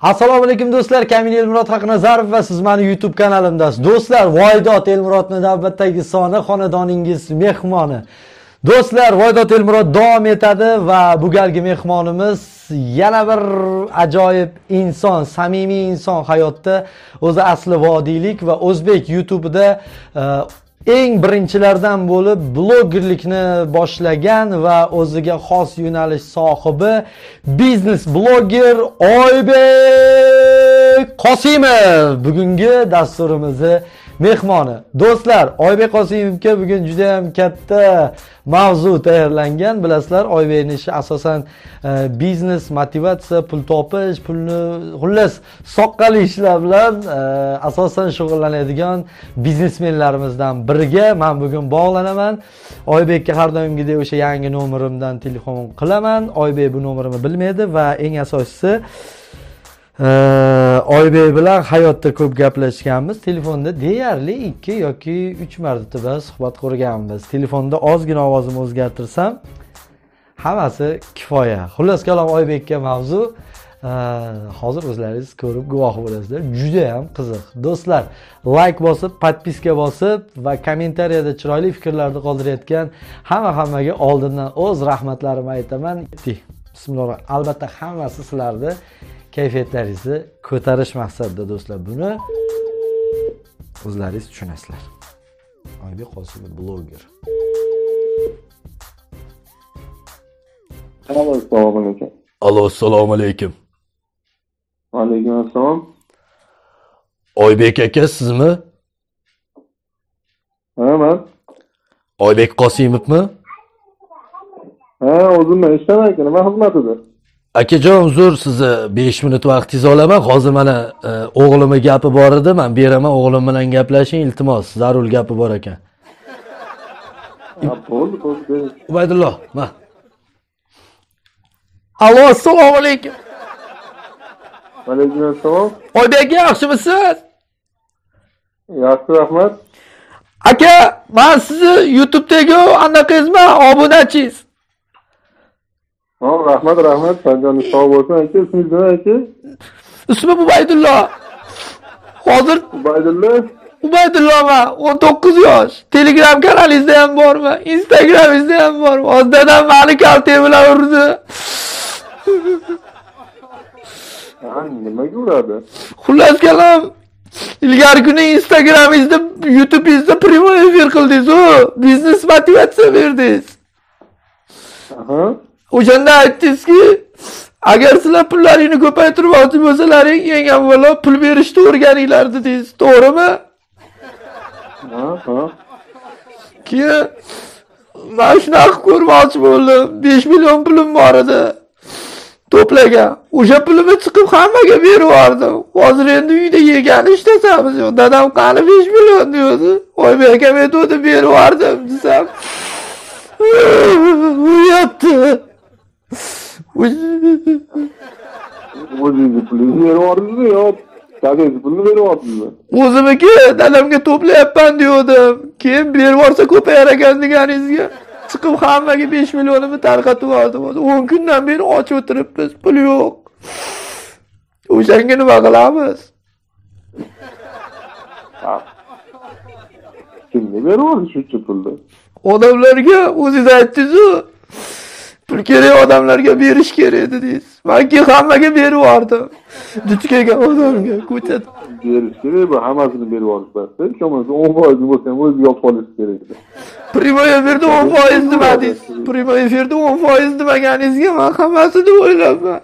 assalomu alaykum do'stlar. Kamil elmurod haqnazarov va siz mani youtube kanalimdasiz. Do'stlar voydod elmurodni navbatdagi soni xonadoningiz mehmoni. Do'stlar voydod elmurod davom etadi va bu galgi mehmonimiz yana bir ajoyib inson samimiy inson hayotda o'zi asli vodiylik va o'zbek youtubida e, eng birinchilardan bo'lib blogerlikni boshlagan va o'ziga xos yo'nalish sohibi biznes bloger oybek qosimov. Bugungi dasturimizni mehmoni. Do'stlar oybek qosimovga bugun juda ham katta mavzu tayyorlangan. Bilasizlar oybekni ishi asosan e, biznes motivatsiya pul topish pulni xullas soqqali ishlar bilan e, asosan shug'ullanadigan biznesmenlarimizdan biriga man bugun bog'lanaman. Oybekka har doimgidek o'sha yangi nomerimdan telefon qilaman. Oybek bu nomerimni bilmaydi va eng asosiysi oybek bilan hayotda ko'p gaplashganmiz. Telefonda deyarli ikki yoki uch marta suhbat qurganmiz. Telefonda ozgina ovozimni o'zgartirsam hammasi kifoya. Xullas kalom oybekka mavzu. Hozir o'zlaringiz ko'rib guvoh bo'lasizlar. Judayam qiziq. Do'stlar layk bosib podpiska bosib va kommentariyada chiroyli fikrlarni qoldirayotgan hamma hammaga oldindan o'z rahmatlarimni aytaman. Bismillah. Albatta hammasi sizlarni kayfiyatlaringizni ko'tarish maqsadida do'stlar buni o'zlaringiz tushunasizlar. Oybek qosimov bloger. Assalomu alaykum. Allo assalomu alaykum. Vaalaykum assalom oybek aka sizmi? Ha man. Oybek qosimovmi? Ha o'zimman eshitaman aka nima xizmatida akajon uzr sizni besh minut vaqtingizni olaman. Hozir mana e, o'g'limni gapi bor edi man beraman o'g'lim bilan gaplashing iltimos zarur gapi bor ekan. Bo'ldi bo'ldi ubaydullo ma. Allo assalomu alaykum. Vaalaykum assalom. Oybek aka yaxshimisiz? Yaxshi rahmat. Aka man sizni youtubedagi anaqangizman obunachingiz rahmat rahmat. Sanjoningiz sog' bo'lsin aka. Ismingiz nima aka? Ismim ubaydullo. Hozir ubaydulla ubaydulloman o'n to'qqiz yosh. Telegram kanalingizda ham bormi? Instagramingizda ham bormi? Hozir dadam mani kaltay bilan urdi. Nimaga uradi? Xullas kalom ilgari kuni instagramingizda youtubingizda прямой efir qildingizu. Biznes motivatsiya berdingiz o'shanda aytdingizki agar sizlar pullaringni ko'paytirmoqchi bo'lsalaring eng avvalo pul berishni o'rganinglar dedingiz to'g'rimi? Keyin man shunaqa ko'rmoqchi bo'ldim besh million pulim bor edi to'plagan o'sha pulimni chiqib hammaga berib yubordim hozir endi uyda yegani ishlasamiz yo'q dadam qani besh million deyapti oybek akam aytuvdi berib yubordim desam uyatdi o'zingizni pulingizni berib yubordingizmi yo dadangizni pulini berib yubordingizmi o'zimniki dadamga to'playapman degandim keyin berib yuborsa ko'payar ekan deganingizga chiqib hammaga besh millionimni tarqatib yubordim hozir o'n kundan beri och o'tiribmiz pul yo'q. O'shanga nima qilamiz? Kimga yubordi shuncha pulni? Odamlarga o'zingiz aytdingizu pul kerak odamlarga berish kerak dedingiz man keyin hammaga berib yubordim. Duch kelgan odamga ko'chada berish kerak bu hammasini berib yuborishmasda hech bo'lmasa o'n bo'lsa ham o'ziga olib qolish kerak edi. Prямой efirda o'n foiz demadingiz prямой efirda o'n foiz demaganingizga man hammasini o'ylabman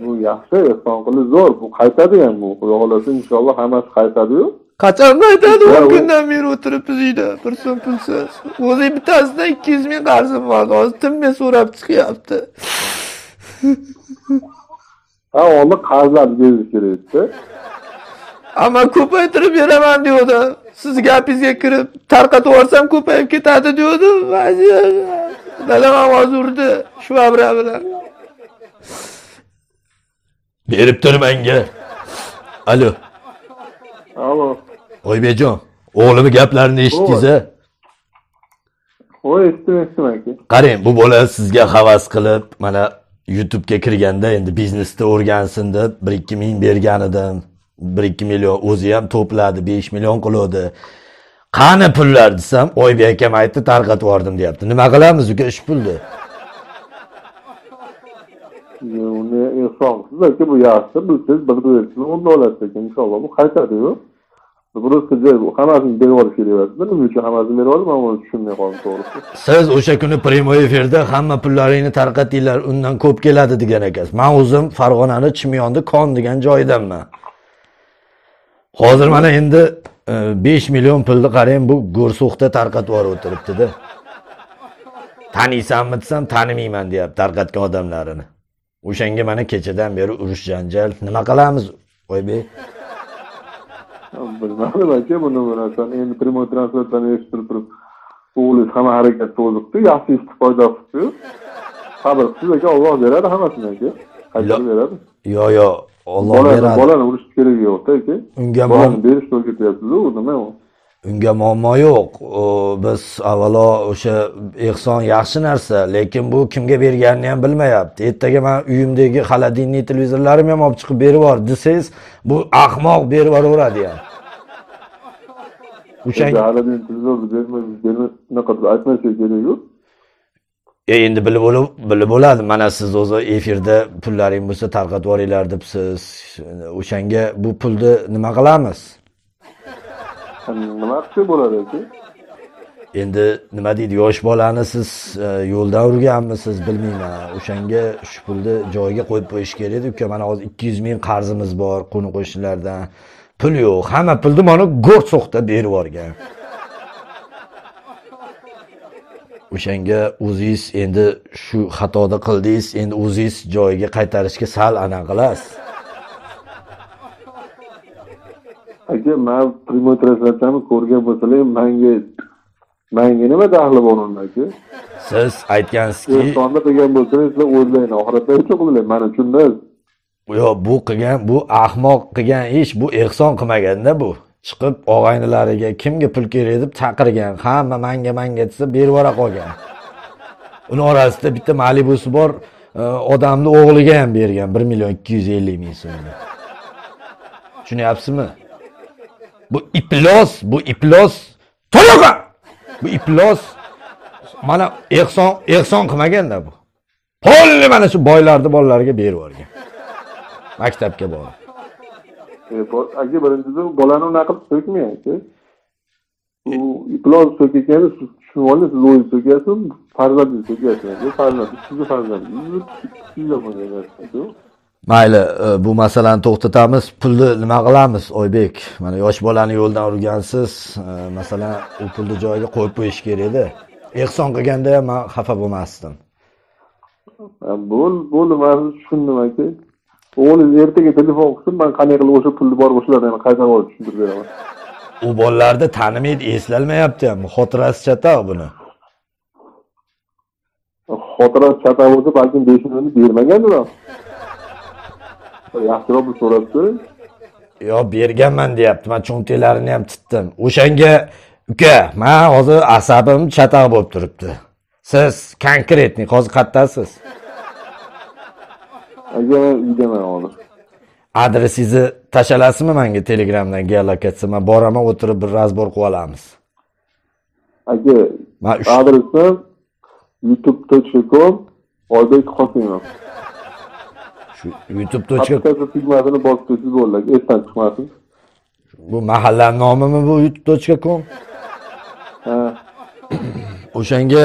bu yaxshi ehson zo'r. Bu qaytadi ham bu. Xudo xohlasa inshaalloh hammasi qaytadiyu qachon aytadi o'n kundan beri o'tiribmiz uyda bir so'm pulsiz. O'zi bittasidan ikki yuz ming qarzim bor. Hozir tinmay so'rab chiqyapti. Ha oldin qarzlarni berish kerak edida ammo ko'paytirib beraman deyapti siz gapingizga kirib tarqatib yuborsam ko'payib ketadi deyapti dadam ovoz urdi shvabra bilan. Berib tur menga alo. Alo oybekjon o'g'limni gaplarini eshitdingiz a voy eshitdim eshitdim aka. Qarang bu bola sizga havas qilib mana YouTube'ga kirganda endi biznesda o'rgansin deb bir ikki ming bergan edim bir ikki million o'zi ham to'pladi besh million qiluvdi qani pullar desam oybek akam aytdi tarqatib yubordim deyapti. Nima qilamiz uka shu pulni uni ehson qilsiz aka bu yaxshi bilsangiz bilib bersiz o'nda olasiz aka inshaalloh. Bu qaytadiyu просто joy hammasini berib yuborish kerak emasda nima uchun hammasini berib yubordi man buni tushunmay qoldim to'g'risi siz o'sha kuni prямой efirda hamma pullaringni tarqatinglar undan ko'p keladi degan ekansiz man o'zim farg'onani chimyonni kon degan joyidanman hozir mana endi besh million pulni qarang bu go'rso'xda tarqatib yuborib o'tiribdida taniysanmi desam tanimayman deyapti tarqatgan odamlarini o'shanga mana kechadan beri urush janjal nima qilamiz oybek bilmadim aka buni bu narsani endi прямой translyatsiyani eshittirib turib o'g'lingiz hamma harakatga o'ziqdi yaxshi istifoda qilibdiyu sabr qilsiz aka olloh beradi hammasini aka qaytarib beradi yo yo olloh beradi bolani urishni keragi yo'qda aka unga bolani berishni o'rgatyapsizu nima u unga muammo yo'q. Biz avvalo o'sha ehson yaxshi narsa lekin bu kimga berganini ham bilmayapti. Ertaga man uyimdagi холодильный televizorlarimni ham olib chiqib berib yubor desangiz bu ahmoq berib yuboraveradi ham o'shanga televizorni bermaymiz unaqa deb aytmaslik kerakku E, endi bilib bilib bo'ladi mana siz o'zi efirda pullaring bo'lsa tarqatib yuboringlar debsiz. O'shanga bu pulni nima qilamiz nima qilsa bo'ladi aka? Endi nima deydi yosh bolani siz e, yo'ldan urganmisiz bilmayman. O'shanga shu pulni joyiga qo'yib qo'yish kerak edi. Uka mana hozir ikki yuz ming qarzimiz bor qo'ni qo'shnilardan pul yo'q hamma pulni mana go'r so'qda berib yuborgan. O'shanga o'zingiz endi shu xatoni qildingiz. Endi o'zingiz joyiga qaytarishga sal anaqa qilasiz. Aka man прямой translyatsiyani ko'rgan bo'lsalar manga manga nima daxli bor unda aka? Siz aytgansizki ehsonni qilgan bo'lsangiz sizlar o'zlaringni oxiratda uchun qilinglar man uchun emas yo'q bu qilgan bu ahmoq qilgan ish bu ehson qilmaganda bu. Chiqib og'aynilariga kimga pul kerak deb chaqirgan hamma manga manga desa berib yubora qolgan. Uni orasida bitta malibusi bor e, odamni o'g'liga ham bergan bir million ikki yuz ellik ming so'mni tushunyapsizmi bu iplos bu iplos. To'yoqa! Bu iplos. Mana ehson ehson qilmaganda bu. Polni mana shu boylarni bolalariga berib yuborgan. Maktabga borib. E, aka birinchidan bolani unaqa qilib so'kmang aka. U iplos so'kayotgani siz tushunib oling siz o'zingiz so'kayapsiz farzandingiz so'kayapsiz aka farzandingiz sizni farzandingiz mayli e, bu masalani to'xtatamiz. Pulni nima qilamiz oybek? Mana yosh bolani yo'ldan urgansiz e, masalan u pulni joyiga qo'yib qo'yish kerak edi. Ehson qilganda ham man xafa bo'lmasdim. Bo'ldi bo'ldi man tushundim aka o'g'lingiz ertaga telefon qilsin man qanday qilib o'sha pulni borib o'shalarni qaytarib olib tushuntirib beraman. U bolalarni tanimaydi eslolmayapti ham. Xotirasi chatoq buni. Xotira chata bo'lsa balkim besh millionni bermagandir ham yaxshiroq bir so'rab ko'ring yo berganman deyapti. Man cho'ntaklarini ham titdim. O'shanga uka man hozir asabim chatoq bo'lib turibdi. Siz konkretniy hozir qayerdasiz aka man uydaman hozir. Adresingizni tashalasizmi menga telegramdan geolokatsiya man boraman o'tirib bir razbor qilib olamiz. Aka man adresim youtube.com oybek qosimov shu youtube tochka applikasiya tugmasini bosib qo'ysangiz bo'ldi esdan chiqmasin bu mahallani nomimi bu youtube tochka com ha. O'shanga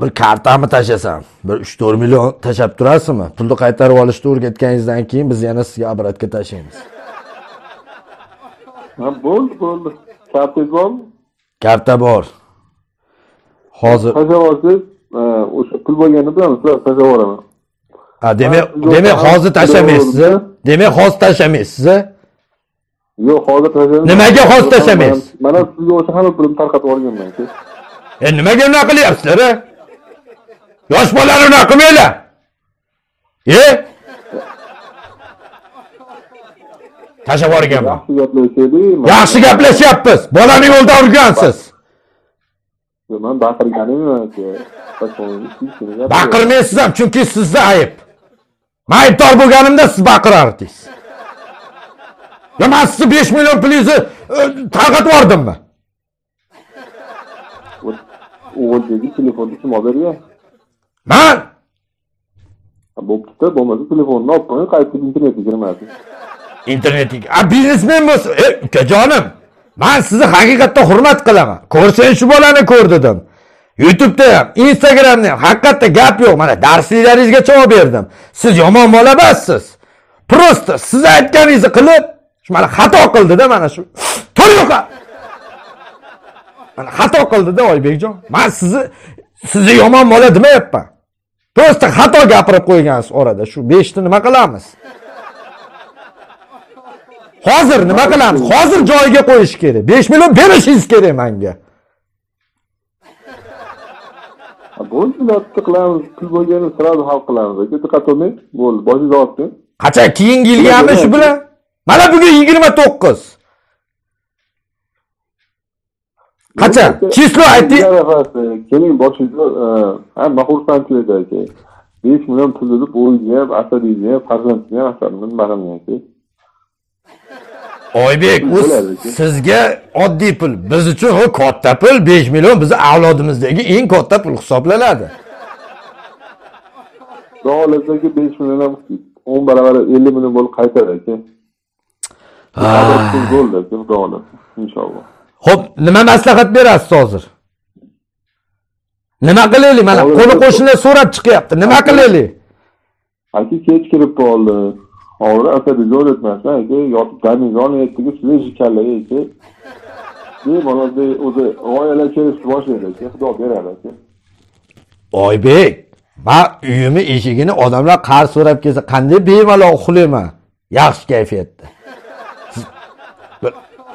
bir kartami tashlasam bir uch to'rt million tashlab turasizmi pulni qaytarib olishni o'rgatganingizdan keyin biz yana sizga обратка tashlaymiz. Bo'ldi bo'ldi. Kartangiz bormi karta bor. Hozir tashlab olsangiz ha, o'sha pul bo'lganini bilaman sizlar tashlab yuboraman ha demak demak hozir tashlamaysiz demak hozir tashlamaysiz yo'q hozir tashlamayman Nimaga hozir tashlamaysiz? mana sizga o'sha hamma pulimni tarqatib yuborganman e nimaga unaqa qilyapsizlar yosh bolani unaqa qilmanglar e tashlab yuborganman yaxshi gaplashyapmiz bolani yo'ldan urgansiz man baqirganim emas baqirmaysiz ham chunki sizda ayb man aybdor bo'lganimda siz baqirardingiz yo man sizni besh million pulingizni e, tarqatib yubordimmi? O'g'ildagi telefonni kim olib bergan? Man? Bo'pti-da bo'lmasa telefonni olib qo'ying qaytib internetga kirmasin internetiga a biznesmen bo'lsa e ukajonim man sizni haqiqatdan hurmat qilaman. Ko'rsang shu bolani ko'r dedim youtubeda ham instagramda ham haqiqatda gap yo'q. Mana darsliklaringizga javob berdim. Siz yomon bola emassiz просто siz aytganingizni qilib shu mana xato qildida mana shu. Tur yo'qa. Mana xato qildida oybekjon. Man sizni sizni yomon bola demayapman. Просто xato gapirib qo'ygansiz orada. Shu beshni nima qilamiz? Hozir nima qilamiz? Hozir joyiga qo'yish kerak. Besh million berishingiz kerak manga Ha, bo'ldi iloji qilamiz pul bo'lgani sразу hal qilamiz. Aka diqqat qilmang bo'ldi. Boshingizni olsin qachon? Keyingi yilgami shu bilan. Mana bugun yigirma to'qqiz. Qachon? Число ayting keling boshingizga hamma xursandchilik aka? Besh million pul deb o'zingizni ham asadingizni ham farzandingizni ham asadini nima qilmang aka oybek u sizga oddiy pul. Biz uchun u katta pul besh million bizni avlodimizdagi eng katta pul hisoblanadi. Xudo xohlasa aka besh million ham o'n barobar ellik million bo'lib qaytadi aka. Bo'ldi xudo xohlasa inshaalloh. Ho'p nima maslahat berasiz hozir? Nima qilaylik? Mana qo'ni qo'shnilar so'rab chiqyapti. Nima qilaylik? Aka kech kirib qoldi hozir asadingizni o'rgatmasdan aka yotib damingizni olyaptiki свежий kallaga aka bemalol o'zi g'oyalar kelishni boshlaydi aka xudo beradi aka oybek man uyimni eshigini odamlar qarz so'rab kelsa qanday bemalol uxlayman yaxshi kayfiyatda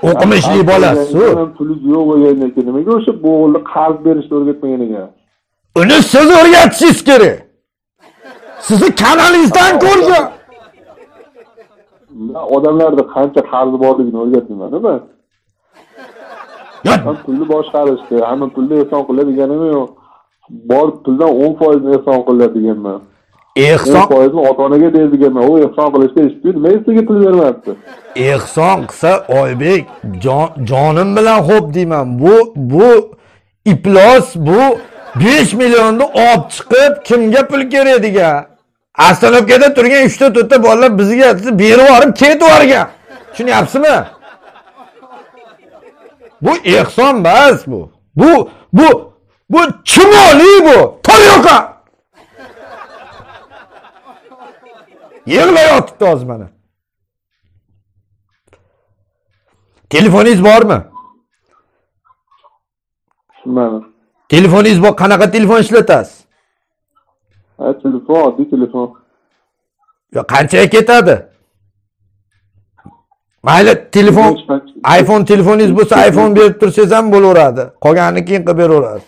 o'qimishli bolasiz-ku. pulingiz yo'q bo'lgandan keyin nimaga o'sha bu o'g'ilni qarz berishni o'rgatmagan ekan uni siz o'rgatishingiz kerak sizni kanalingizdan ko'rgan odamlarda qancha qarzi borligini o'rgatmayman man man pulni boshqarishni hamma pulni eson qiladiganim yo'q? Bor puldan o'n foizini eson qiladiganman. O'n ehson foizini ota onaga beradiganman u ehson qilishda eshitib nima sizga pul bermayapti ehson qilsa oybek jon- jonim bilan xo'p deyman. Bu bu iflos bu besh millionni olib chiqib kimga pul kerak degan ostanovkada turgan uchta to'rtta bolalar bizga berib yuborib ketib yuborgan tushunyapsizmi? Bu ehson emas bu. Bu bu bu chumoliy bu. Tur yo'qa. Yig'layotibdi hozir mana telefoningiz bormi? Tushunmadim. Telefoningiz bor qanaqa telefon ishlatasiz ha telefon oddiy telefon. Yo qanchaga ketadi? Mayli telefon iphone telefoningiz bo'lsa iphone berib tursangiz ham bo'laveradi. Qolganini keyin qilib beraverasiz.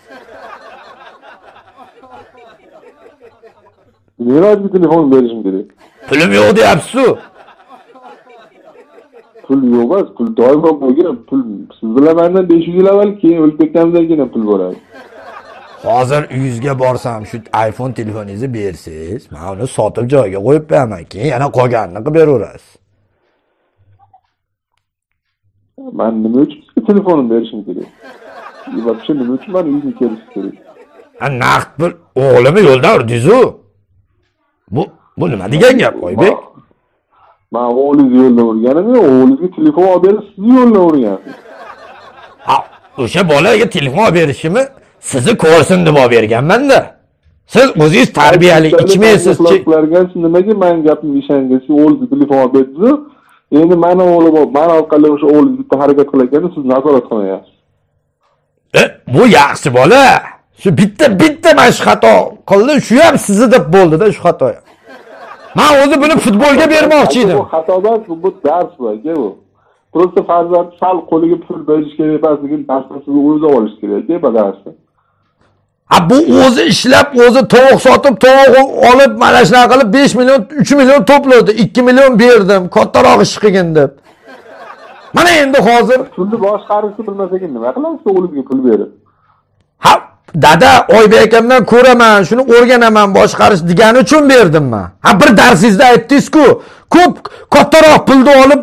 Nima telefon berishim kerak? Pulim yo'q deyapsizu pul yo'q emas pul doimo bo'lgan pul. Siz bilan mandan besh yuz yil avval keyin o'lib ketganimdan keyin pul bo'ladi hozir uyingizga borsam shu iphone telefoningizni bersangiz man uni sotib joyiga qo'yib qo'yaman keyin yana qolganini qilib beraverasiz man nima uchun sizga telefonimni berishim kerak И вообще nima uchun mani uyimga kelish kerak Ha, naqd pul o'g'limni yo'ldan urdingizu bu bu nima degan gap oybek man o'g'lingizni yo'ldan urganim yo'q o'g'lingizga telefon olib berib sizni yo'ldan urgansiz Ha, o'sha bolaga telefon olib berishimni Sizni ko'rsin deb olib berganmanda siz o'zingiz tarbiyali ichmaysiz nimaga mani gapimga ishongansiz o'g'lingizga telefon olib berdizu endi mani o'g'lim mani orqali o'sha o'g'lingiz bitta harakat qilayotganda siz nazorat qilmayapsiz. E, bu yaxshi bola. Shu bitta bitta mana shu xato qildi shu ham sizni deb bo'ldida shu xato ham man o'zi buni futbolga bermoqchi edim. bu xato emas bu dars bu aka bu. Просто farzand sal qo'liga pul berish kerak emasligini darsni siz o'zi olish kerak aka bu darsni ha bu o'zi ishlab o'zi tovuq sotib tovuq olib mana shunaqa qilib besh million uch million to'pladi. Ikki million berdim. Kattaroq ish qilgin deb. Mana endi hozir pulni boshqarishni bilmas ekan nima qilasiz o'g'lingizga pul berib? Ha dada oybek akamdan ko'raman shuni o'rganaman boshqarish degani uchun berdimman ha bir darsingizda aytdingiz-ku ko'p kattaroq pulni olib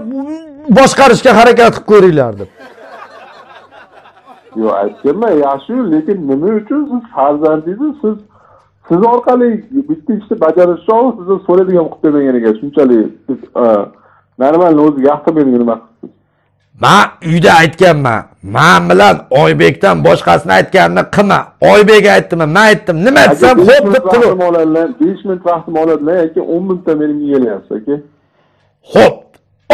boshqarishga harakat qilib ko'ringlar deb Yo aytganman yaxshi lekin nima uchun siz farzandingizni siz siz orqali bitta ishni bajarish uchun sizdan so'raydigan qilib bermagan ekan shunchalik siz normalni o'ziga yoqtirmaydigan nima qilibsiz man uyda aytganman man bilan oybekdan boshqasini aytganini qilma. Oybek aytdimi man aytdim nima aytsam minut deb qilib besh minut vaqtim oladilar aka o'n minutda menga kelyapsiz aka xo'p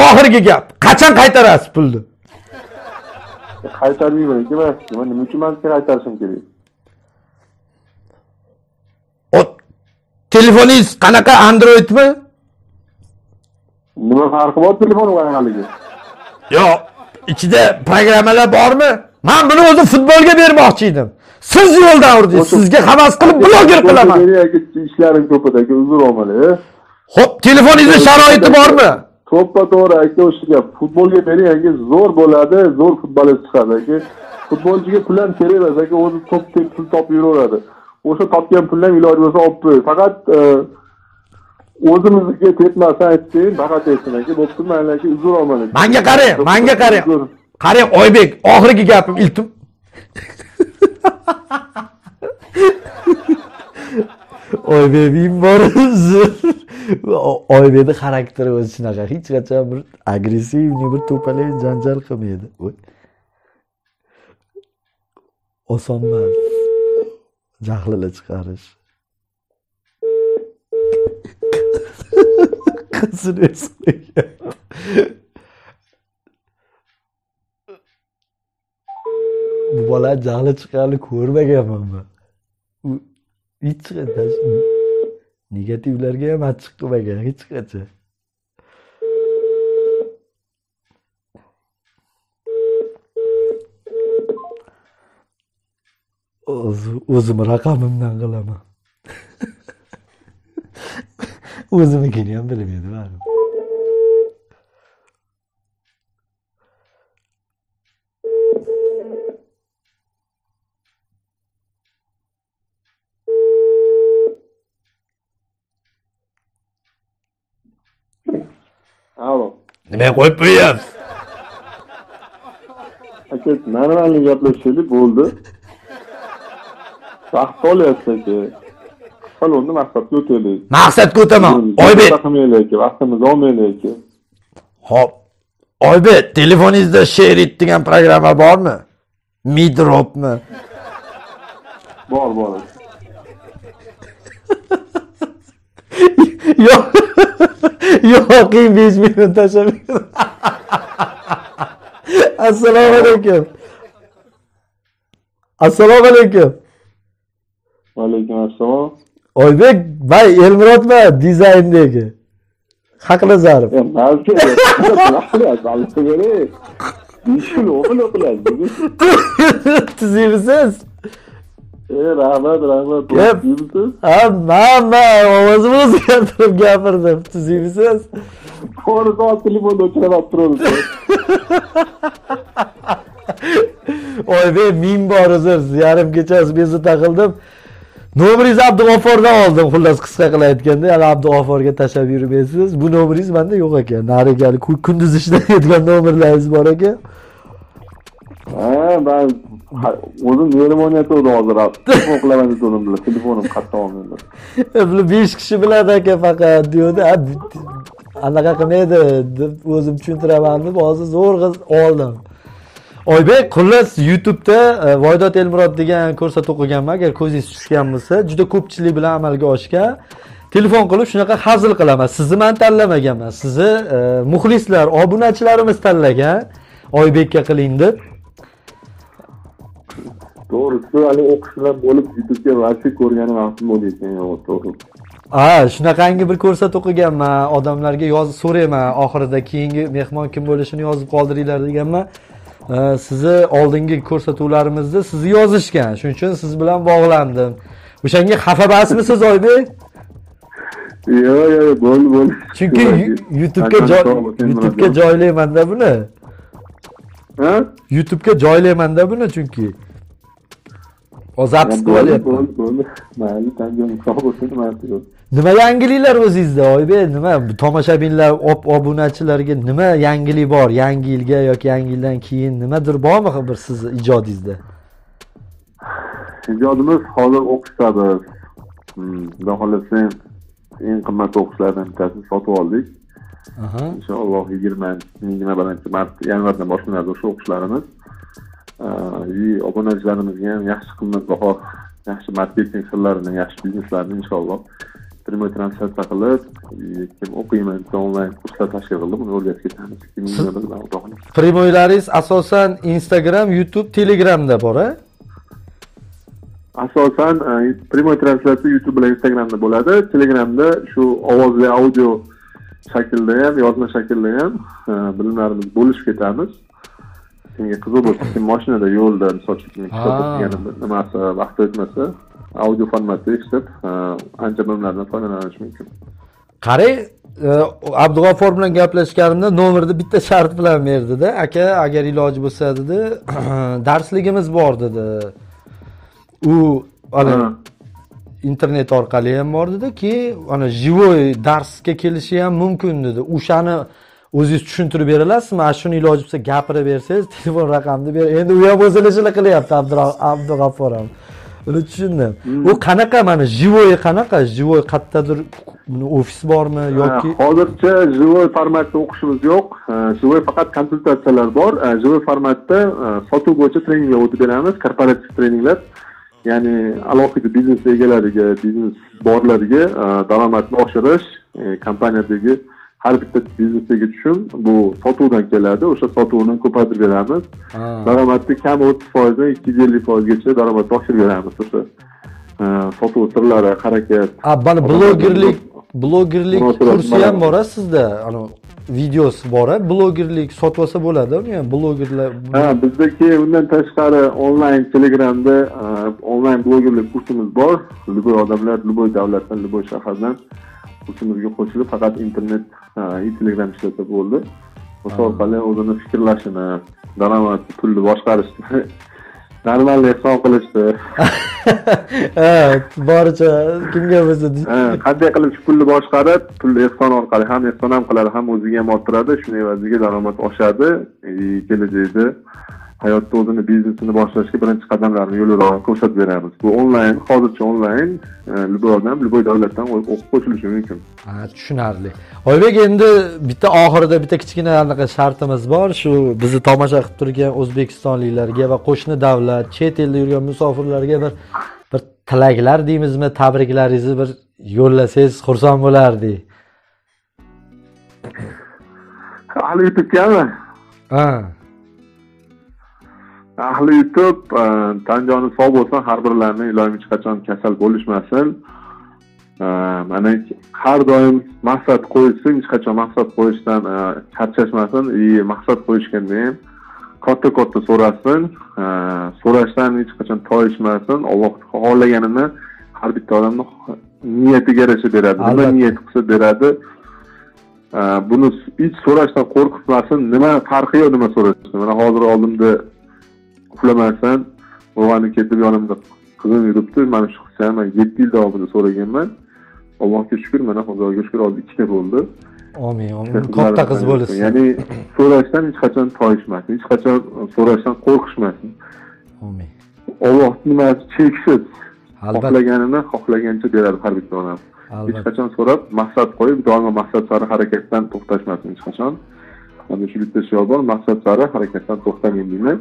oxirgi gap. Qachon qaytarasiz pulni aka man man nima uchun man sizga qaytarishim kerak telefoningiz qanaqa androidmi nima farqi bor telefonim qanaqaligi yo'q ichida programmalar bormi man buni o'zi futbolga bermoqchi edim siz yo'ldan urdingiz sizga havas qilib bloger qilaman ishlarim ko'p edi aka uzr olmanglar ho'p telefoningizni sharoiti bormi to'ppa to'g'ri aka o'sha gap futbolga bering aka zo'r bo'ladi zo'r futbolist chiqadi. Aka futbolchiga pul ham kerak emas aka o'zi to'p tep pul topib yuraveradi. O'sha topgan pulni ham iloji bo'lsa olib qo'ying. Faqat e, o'zimizga tepmasdan aytsin faqat aytsin aka bo'pti mayli aka uzr olmang manga qarang manga qarang. Qarang oybek oxirgi gapim iltim. Oybekning bor oybekni xarakteri o'zi shunaqa hech qachon bir agressivniy bir to'palak janjal qilmaydi. Voy. jahlini chiqarish. Qizini bu bola jahli chiqqanini ko'rmaganman man. U hech qachon negativlarga ham achchiq qilmagan hech qachon O'zi- o'zimni raqamimdan qilaman. O'zimnikini ham bilmaydi baribir alo nima qo'yib qo'yyapsiz aka normalniy gaplashaylik bo'ldi vaqt olyapsiz aka salonni maqsadga o'taylik maqsadga o'taman oybek qilmaylik aka vaqtimizni olmaylik aka hop oybek telefoningizda sherit degan programma bormi midropmi bor bor yo'q yo'q besh minut tashlab assalomu alaykum assalomu alaykum vaalaykum assalom oybek bay elmurodman dizayndagi haqnazarov E, rahmat rahmat. Yep. yuribsiz ha man man ovozimni o'zgartirib gapirdim. Tuzimisiz to'g'ri soat telefonda o'chirib turibsiz oybek ming bor uzr yarim kechasi bezovta qildim. Nomeringizni abdug'offordan oldim xullas qisqa qilib aytganda hali abdug'offorga tashlab yurmaysiz bu nomeringiz manda yo'q ekan. Narigi hali ku- kunduz ishlaydigan nomerlaringiz bor ekan. Ha man o'zim yerim o'ynayotgandim hozir telefon qilaman degandimlar bilan telefonim qayerdan olmayman buni besh kishi biladi aka faqat deyapti anaqa qilmaydi deb o'zim tushuntiraman deb hozir zo'rg'a oldim. Oybek xullas youtubeda e, voydod elmurod degan ko'rsatuv qilganman. Agar ko'zingiz tushgan bo'lsa juda ko'pchilik bilan amalga oshgan. Telefon qilib shunaqa hazil qilaman. Sizni man tanlamaganman. Sizni e, muxlislar obunachilarimiz tanlagan. Oybekka qiling deb. To'g'ri shu hali o'qish bilan bo'lib youtubega вообще ko'rganim bo'ldi ekan to'g'ri ha shunaqangi bir ko'rsatuv qilganman odamlarga yozib so'rayman oxirida keyingi mehmon kim bo'lishini yozib qoldiringlar deganman sizni oldingi ko'rsatuvlarimizda sizni yozishgan shuning uchun siz bilan bog'landim. O'shanga xafa emasmisiz oybek yo'q yo'q bo'ldi bo'ldi. Chunki youtubega youtubega joylaymanda buni. Youtubega joylaymanda buni chunki O zapis qilyapman. Nima yangiliklar o'zingizda Oybek? Nima tomoshabinlar, ob- obunachilarga nima yangilik bor? Yangi yilga yoki yangi yildan keyin nimadir bormi bir sizni ijodingizda? ijodimiz hozir o'qishamiz Hmm, xudo xohlasa eng qimmat o'qishlardan bittasini sotib oldik inshaalloh yigirma yigirma birinchi mart yanvardan boshlanadi o'sha o'qishlarimiz obunachilarimizga ham yaxshi qimmatbaho yaxshi marketing sirlarini yaxshi bizneslarni inshaalloh prямой translyatsiya qilib kim o'qiyman desa onlayn kurslar tashkil qilib uni o'rgatib ketamiz Primoylaringiz asosan Instagram, YouTube, Telegramda bor, a? asosan prямой translyatsiya youtube bilan instagramda bo'ladi telegramda shu ovozli audio shaklda ham yozma shaklda ham bilimlarimizni bo'lishib ketamiz kimga qiziq bo'lsa kim mashinada yo'lda misol uchun nimasi vaqti o'tmasa audio formatda eshitib ancha bilimlardan foydalanish mumkin Qarang, e, Abdug'affor bilan gaplashganimda nomerni bitta shart bilan berdida. Aka, agar iloji bo'lsa dedi, darsligimiz bor dedi. U internet orqali ham bor dedi keyin ana живой darsga kelishi ham mumkin dedi o'shani o'zingiz tushuntirib beralasizmi? Ana shuni iloji bo'lsa gapirib bersangiz telefon raqamni ber endi u ham o'zilishini qilyapti Abdura- abdug'affor ham. Uni tushundim. U qanaqa mana живой qanaqa? Живой qayerdadir ofis bormi yoki Ha, hozircha живой formatda o'qishimiz yo'q. Живой faqat konsultatsiyalar bor. Живой formatda sotuv bo'yicha treninglar o'tib beramiz korporativ treninglar. Ya'ni alohida biznes egalariga biznes borlariga daromadni oshirish e, kompaniyadagi har bitta biznesdagi tushum bu sotuvdan keladi o'sha sotuvni ko'paytirib beramiz. Daromadni kam o'ttiz foizdan ikki yuz ellik foizgacha daromadni oshirib beramiz o'sha e, sotuv sirlari harakat. Mana blogerlik blogerlik kursi ham bor a sizda? Videosi bor a blogerlik sotib olsa bo'ladi uni ham blogerlar ha bizdagi undan tashqari onlayn telegramda e, onlayn blogerlik kursimiz bor. Любой odamlar любой davlatdan любой shahardan kursimizga qo'shilib faqat internet e, telegram ishlatsa bo'ldi. O'sha orqali o'zini fikrlashini daromad pulni boshqarishni normalniy hisob qilishni. Ha boricha kimga bo'lsa qanday qilib shu pulni boshqarib pulni ehson orqali ham ehson ham qiladi ham o'ziga ham orttiradi shuni evaziga daromad oshadi. И kelajakda hayotda o'zini biznesini boshlashga birinchi qadamlarni yo'lini ko'rsatib beramiz. Bu onlayn hozircha onlayn e, любой odam любой davlatdan o'qib qo'shilishi mumkin. Ha tushunarli. Oybek endi bitta oxirida bitta kichkina anaqa shartimiz bor. Shu bizni tomosha qilib turgan o'zbekistonliklarga va qo'shni davlat chet elda yurgan musofirlarga bir bir tilaklar deymizmi tabriklaringizni bir yo'llasangiz xursand bo'lardik. Ahli youtubegami ha ahli youtube e, tan joni sog' bo'lsin har birlarini iloyim hech qachon kasal bo'lishmasin. E, mana har doim maqsad qo'ysin hech qachon maqsad qo'yishdan e, charchashmasin. И maqsad qo'yishganda ham katta katta so'rasin. So'rashdan hech qachon toyishmasin alloh xohlaganini har bitta odamni niyatiga yarasha beradi nima niyat qilsa beradi. Buni hech so'rashdan qo'rqitmasin. Nima farqi yo'q nima so'rashdan mana hozir oldimda uxlamasdan o'g'ani ketib yonimda qizim yuribdi. Mana shu qizcha man yetti yil davomida so'raganman. Allohga shukur mana xudoga shukur hozir ikkita bo'ldi. Omin omin. Katta qiz bo'lsin ya'ni so'rashdan hech qachon toyishmasin hech qachon so'rashdan qo'rqishmasin. Omin. Olloh nimasi cheksiz albatta. xohlaganini xohlagancha beradi har bitta odam hech qachon so'rab maqsad qo'yib doimo maqsad sari harakatdan to'xtashmasin hech qachon. Mana shu bitta shior bor maqsad sari harakatdan to'xtamang deyman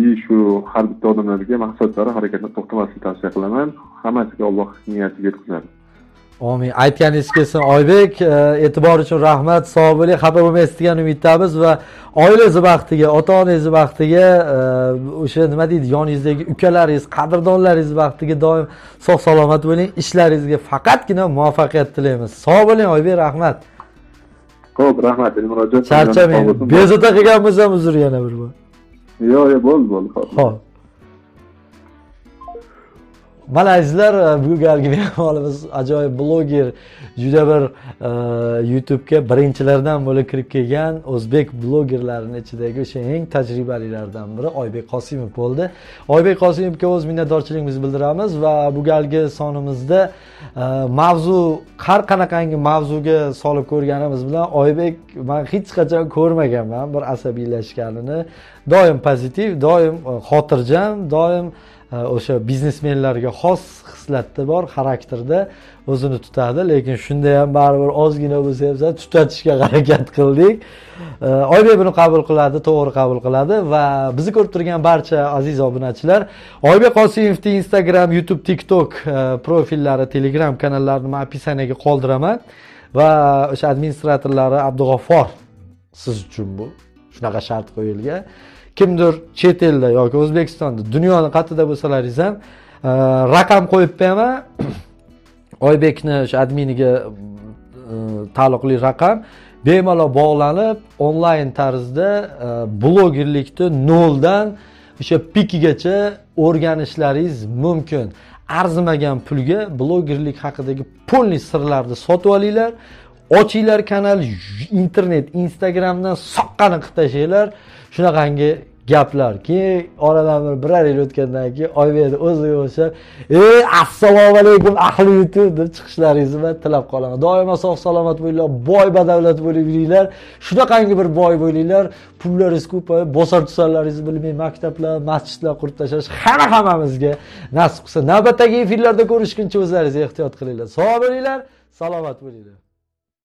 и shu har bitta odamlarga maqsad sari harakatdan to'xtamaslikni tavsiya qilaman hammasiga alloh niyatiga yetkazadi Omin. Aytganingiz kelsin Oybek, e, e'tibor uchun rahmat. Sog' bo'ling, xafa bo'lmaysiz degan umiddamiz va oilangiz baxtiga, ota-onangiz baxtiga, e, o'sha nima deydi, yoningizdagi ukalaringiz, qadrdonlaringiz baxtiga doim sog' salomat bo'ling. Ishlaringizga faqatgina muvaffaqiyat tilaymiz. Sog' bo'ling Oybek, rahmat. ho'p rahmat murojaat Charchamang. Bezovta qilgan bo'lsam uzr yana bir bor. Yo'q yo'q bo'ldi bo'ldi ho'p Xo'p. Mana azizlar bugun e, bu galgi mehmonimiz ajoyib bloger juda bir e, youtubega birinchilardan bo'lib kirib kelgan o'zbek blogerlarini ichidagi o'sha eng tajribalilaridan biri oybek qosimov bo'ldi. Oybek qosimovga o'z minnatdorchiligimizni bildiramiz va bu galgi sonimizda e, mavzu har qanaqangi mavzuga solib ko'rganimiz bilan oybek man hech qachon ko'rmaganman bir asabiylashganini. Doim pozitiv doim xotirjam doim uh, o'sha biznesmenlarga xos xislatda bor xarakterda o'zini tutadi. Lekin shunda ham baribir ozgina bo'lsa ham tutatishga harakat qildik. Oybek buni qabul qiladi to'g'ri qabul qiladi va bizni ko'rib turgan barcha aziz obunachilar oybek qosimovni instagram youtube tiktok e, profillari telegram kanallarini man описаниеga qoldiraman va o'sha administratorlari abdug'affor siz uchun bu. Shunaqa shart qo'yilgan. Kimdir chet elda yoki o'zbekistonda dunyoni qayerda bo'lsalaringiz ham e, raqam qo'yib qo'yaman oybekni o'sha adminiga e, taalluqli raqam bemalol bog'lanib onlayn tarzda e, blogerlikni noldan o'sha pikigacha o'rganishlaringiz mumkin. Arzimagan pulga blogerlik haqidagi полный sirlarni sotib olinglar. Ochinglar kanal internet instagramdan soqqani qilib tashlanglar shunaqangi gaplar oradan bir birar yil o'tgandan keyin oybekni o'ziga o'xshab ey assalomu alaykum ahli youtube deb chiqishlaringizni man tilab qolaman. Doimo sog' salomat bo'linglar boy badavlat bo'lib yuringlar. Shunaqangi bir boy bo'linglar. Pullaringiz ko'payib bosar tusanlaringizni bilmay maktablar masjidlar qurib tashlash hamma hammamizga nasib qilsin. Navbatdagi efirlarda ko'rishguncha o'zlaringizni ehtiyot qilinglar. Sog' bo'linglar salomat bo'linglar.